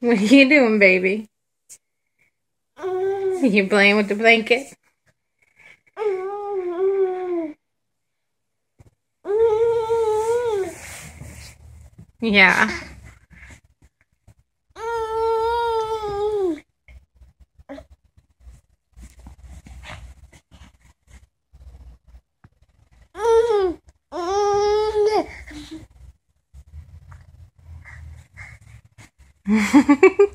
What are you doing, baby? Are you playing with the blanket? Mm-hmm. Yeah.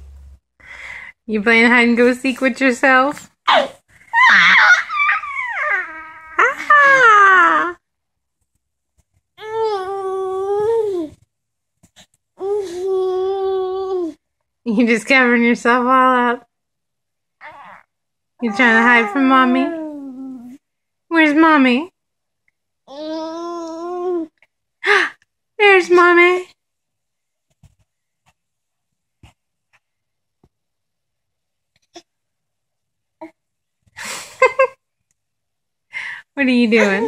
you playing hide and go seek with yourself? Ah! You just covering yourself all up. You trying to hide from mommy? Where's mommy? There's mommy. What are you ah. doing?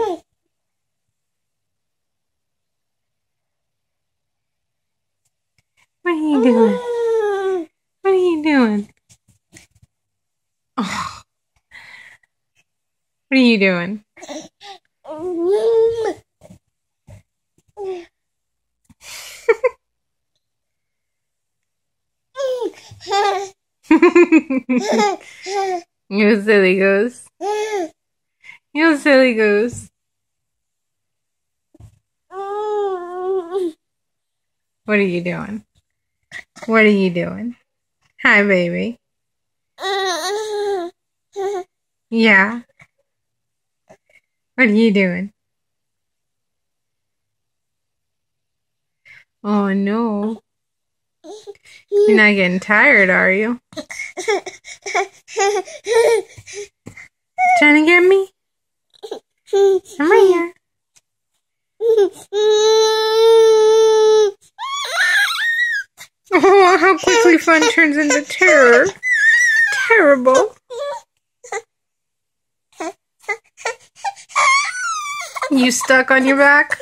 What are you doing? What are you doing? Oh. What are you doing? you silly goose. You silly goose. What are you doing? What are you doing? Hi, baby. Yeah. What are you doing? Oh no. You're not getting tired, are you? Trying to get me? Right here. Oh, how quickly fun turns into terror. Terrible. You stuck on your back?